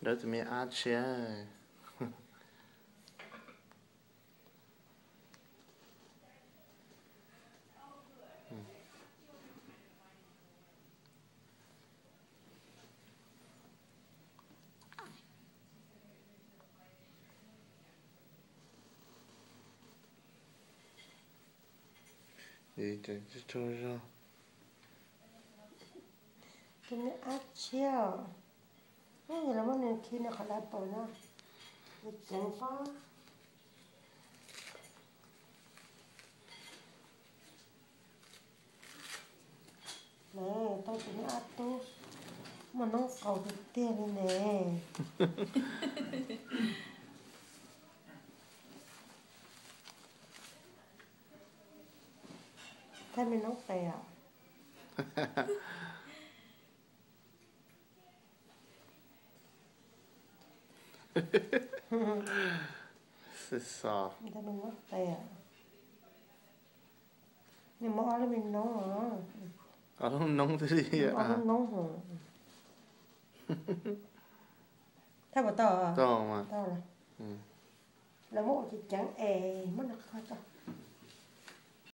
Đó me, mình át xe Đi chơi chơi chơi Hey, la mano en China, ojalá por nada. It's in far. Nè, tôi chỉ ăn tu mà nó cầu được tiền nè. Thế mình nó tè à? c'est ça. Ne mo ala mi no. gì no te di. Ala no. Ta ba à? Ta mà. Ta rồi. Ừ. Là mỗi thì chẳng ề mất nó khó ta.